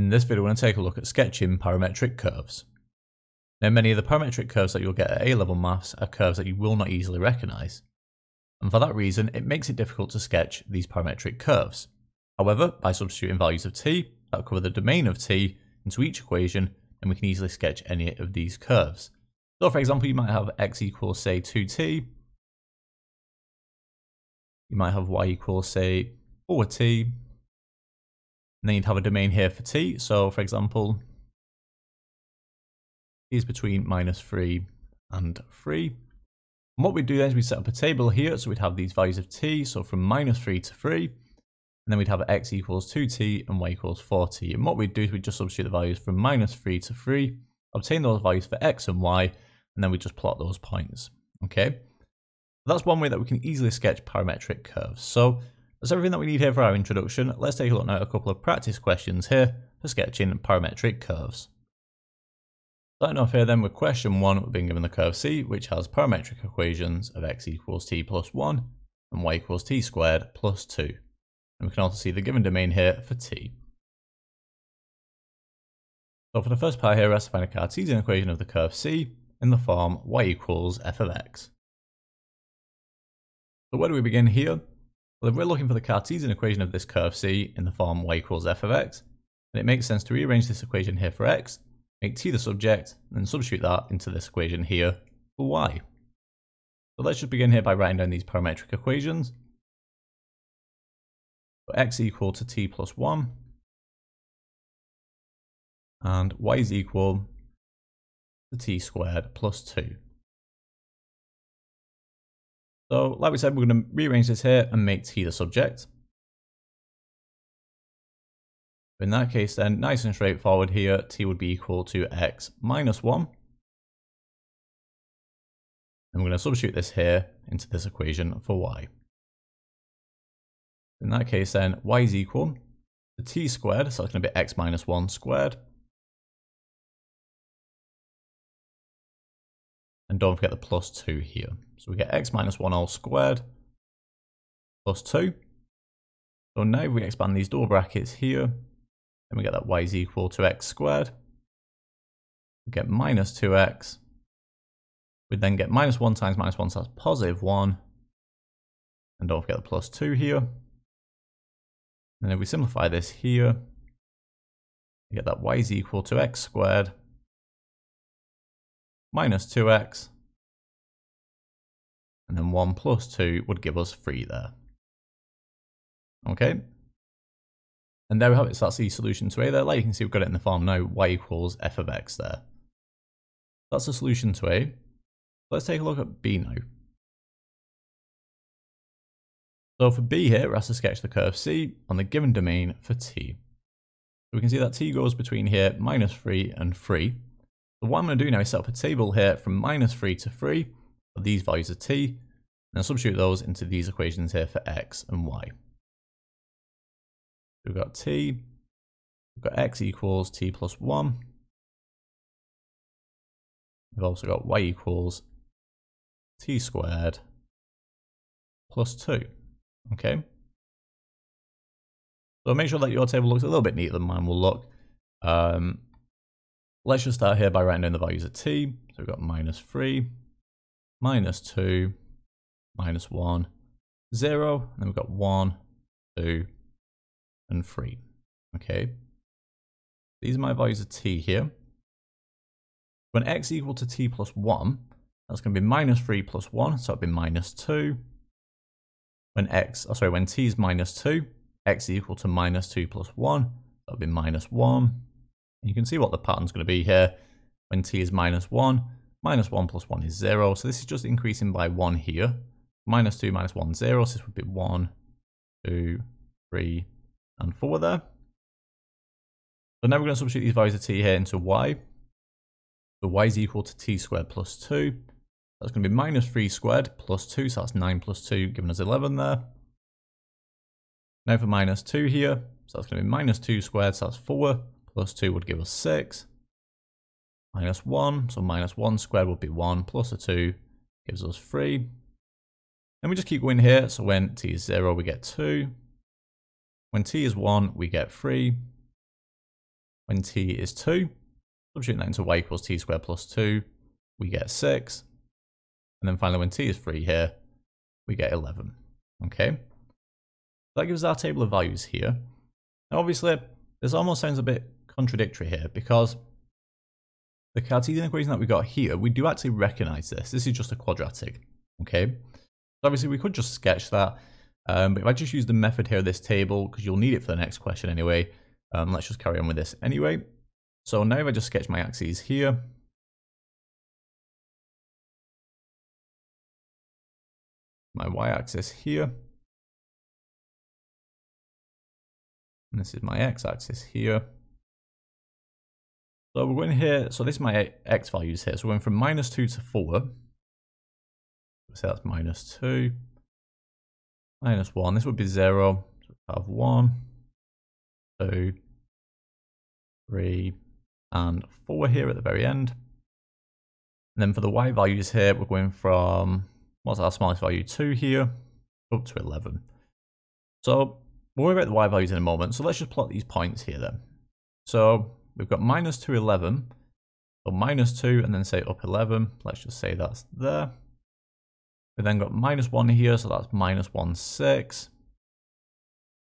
In this video, we're going to take a look at sketching parametric curves. Now, many of the parametric curves that you'll get at A-level maths are curves that you will not easily recognise. And for that reason, it makes it difficult to sketch these parametric curves. However, by substituting values of t that cover the domain of t into each equation, then we can easily sketch any of these curves. So for example, you might have x equals, say, 2t. You might have y equals, say, 4t. And then you'd have a domain here for t. So for example, t is between minus 3 and 3. And what we'd do then is we'd set up a table here. So we'd have these values of t. So from minus 3 to 3. And then we'd have x equals 2t and y equals 4t. And what we'd do is we'd just substitute the values from minus 3 to 3, obtain those values for x and y, and then we just plot those points. Okay, that's one way that we can easily sketch parametric curves. So that's everything that we need here for our introduction. Let's take a look now at a couple of practice questions here for sketching parametric curves. Starting off here then with question 1, we've been given the curve C, which has parametric equations of x equals t plus 1 and y equals t squared plus 2. And we can also see the given domain here for t. So for the first part here, we're asked to find a Cartesian equation of the curve C in the form y equals f of x. So where do we begin here? Well, if we're looking for the Cartesian equation of this curve C in the form y equals f of x, then it makes sense to rearrange this equation here for x, make t the subject, and substitute that into this equation here for y. So let's just begin here by writing down these parametric equations. So x equal to t plus 1, and y is equal to t squared plus 2. So like we said, we're going to rearrange this here and make t the subject. In that case then, nice and straightforward here, t would be equal to x minus 1. And we're going to substitute this here into this equation for y. In that case then, y is equal to t squared, so it's going to be x minus 1 squared. And don't forget the plus 2 here. So we get x minus 1 all squared plus 2. So now we expand these door brackets here, and we get that y is equal to x squared. We get minus 2x. We then get minus 1 times minus 1, so that's positive 1. And don't forget the plus 2 here. And if we simplify this here, we get that y is equal to x squared minus 2x and then 1 plus 2 would give us 3 there. Okay. And there we have it, so that's the solution to A there. Like you can see, we've got it in the form now, y equals f of x there. That's the solution to A. Let's take a look at B now. So for B here, we're asked to sketch the curve C on the given domain for T. So we can see that T goes between here, minus 3 and 3. What I'm going to do now is set up a table here from minus 3 to 3 of these values of t, and substitute those into these equations here for x and y. We've got t, we've got x equals t plus 1. We've also got y equals t squared plus 2. Okay. So make sure that your table looks a little bit neater than mine will look. Um, let's just start here by writing down the values of t. So we've got minus 3, minus 2, minus 1, 0, and then we've got 1, 2, and 3. Okay, these are my values of t here. When x equal to t plus 1, that's going to be minus 3 plus 1, so it'll be minus 2. When x, oh sorry, when t is minus 2, x equal to minus 2 plus 1, that'll be minus 1. You can see what the pattern's going to be here. When t is minus 1, minus 1 plus 1 is 0. So this is just increasing by 1 here. Minus 2 minus 1, 0. So this would be 1, 2, 3, and 4 there. So now we're going to substitute these values of t here into y. So y is equal to t squared plus 2. That's going to be minus 3 squared plus 2, so that's 9 plus 2, giving us 11 there. Now for minus 2 here, so that's going to be minus 2 squared, so that's 4, plus 2 would give us 6 minus 1. So minus 1 squared would be 1 plus a 2 gives us 3. And we just keep going here. So when t is 0, we get 2. When t is 1, we get 3. when t is 2. Substitute that into y equals t squared plus 2, we get 6. And then finally, when t is 3 here, we get 11. Okay? That gives our table of values here. Now, obviously, this almost sounds a bit contradictory here because the Cartesian equation that we got here, we do actually recognize this. This is just a quadratic. Okay? So obviously, we could just sketch that. Um, but if I just use the method here, this table, because you'll need it for the next question anyway, um, let's just carry on with this anyway. So now if I just sketch my axes here, my y-axis here, and this is my x-axis here. So we're going here, so this is my x values here. So we're going from minus 2 to 4. So that's minus 2, minus 1. This would be 0. So we have 1, 2, 3, and 4 here at the very end. And then for the y values here, we're going from, what's our smallest value, 2 here, up to 11. So we'll worry about the y values in a moment. So let's just plot these points here then. So we've got minus 2, 11. So minus 2 and then say up 11. Let's just say that's there. We then got minus 1 here, so that's minus 1, 6.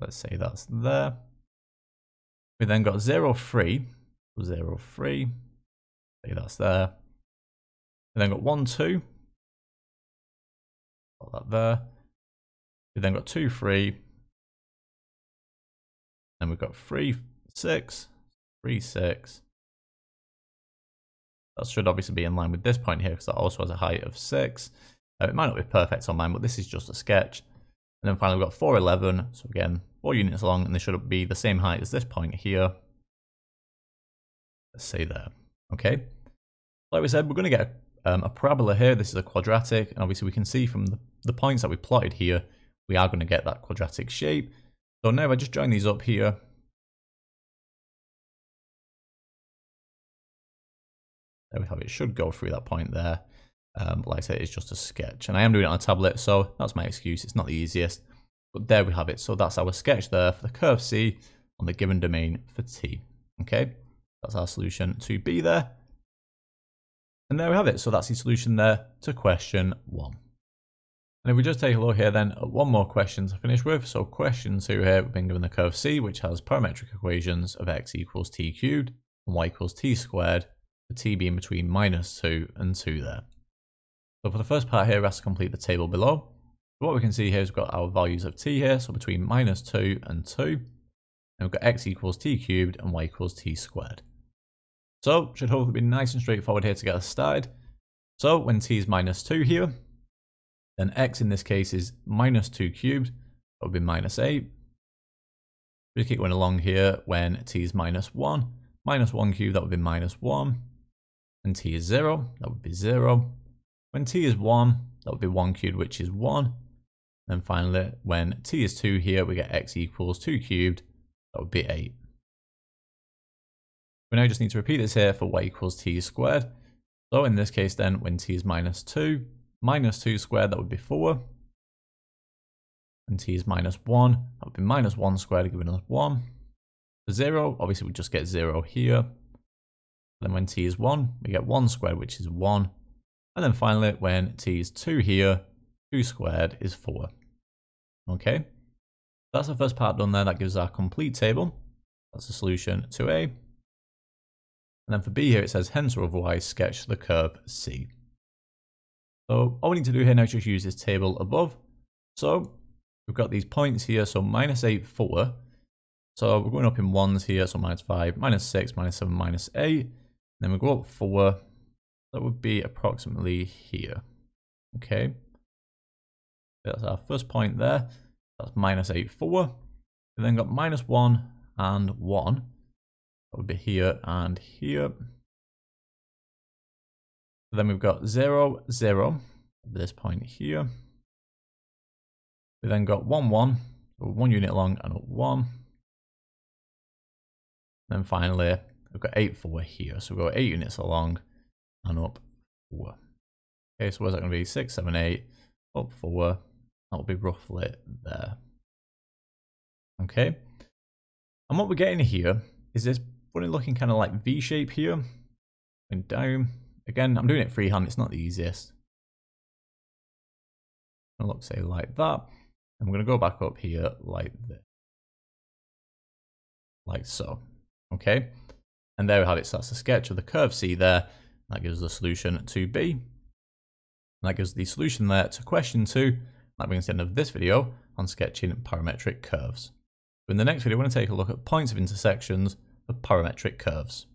Let's say that's there. We then got 0, 3. 0, 3. Say that's there. We then got 1, 2. Got that there. We then got 2, 3. Then we've got 3, 6. 3, 6. That should obviously be in line with this point here because that also has a height of 6. Uh, it might not be perfect on mine, but this is just a sketch. And then finally we've got 411. So again, 4 units long, and they should be the same height as this point here. Let's say there. Okay. Like we said, we're going to get a, um, a parabola here. This is a quadratic. And obviously we can see from the, the points that we plotted here, we are going to get that quadratic shape. So now if I just join these up here, there we have it. should go through that point there. Um, like I said, it's just a sketch. And I am doing it on a tablet, so that's my excuse. It's not the easiest. But there we have it. So that's our sketch there for the curve C on the given domain for T. Okay, that's our solution to B there. And there we have it. So that's the solution there to question one. And if we just take a look here then one more question to finish with. So question two here, we've been given the curve C, which has parametric equations of x equals t cubed and y equals t squared, the t being between minus 2 and 2 there. So for the first part here, we have to complete the table below. So what we can see here is we've got our values of t here, so between minus 2 and 2. And we've got x equals t cubed and y equals t squared. So should hopefully be nice and straightforward here to get us started. So when t is minus 2 here, then x in this case is minus 2 cubed, that would be minus 8. We keep going along here when t is minus 1. Minus 1 cubed, that would be minus 1. When t is 0, that would be 0. When t is 1, that would be 1 cubed, which is 1. And finally, when t is 2 here, we get x equals 2 cubed, that would be 8. We now just need to repeat this here for y equals t squared. So in this case then, when t is minus 2, minus 2 squared, that would be 4. And t is minus 1, that would be minus 1 squared, giving us 1. For 0, obviously we just get 0 here. Then when t is 1, we get 1 squared, which is 1. And then finally, when t is 2 here, 2 squared is 4. Okay, that's the first part done there. That gives our complete table. That's the solution to A. And then for B here, it says hence or otherwise sketch the curve C. So all we need to do here now is just use this table above. So we've got these points here. So minus 8, 4. So we're going up in ones here. So minus 5, minus 6, minus 7, minus 8. Then we go up 4, that would be approximately here. Okay. That's our first point there. That's minus 8, 4. We then got minus 1 and 1. That would be here and here. Then we've got 0, 0 at this point here. We then got 1, 1. So 1 unit long and 1. Then finally, we've got 8, 4 here. So we've got 8 units along and up four. Okay, so where's that going to be? Six, seven, eight, up four. That'll be roughly there. Okay. And what we're getting here is this funny looking kind of like V shape here. And down. Again, I'm doing it freehand, it's not the easiest. I'll look say like that. And we're going to go back up here like this. Like so. Okay. And there we have it. So that's a sketch of the curve C there. That gives the solution to B. That gives the solution there to question two. That brings the end of this video on sketching parametric curves. In the next video, we're going to take a look at points of intersections of parametric curves.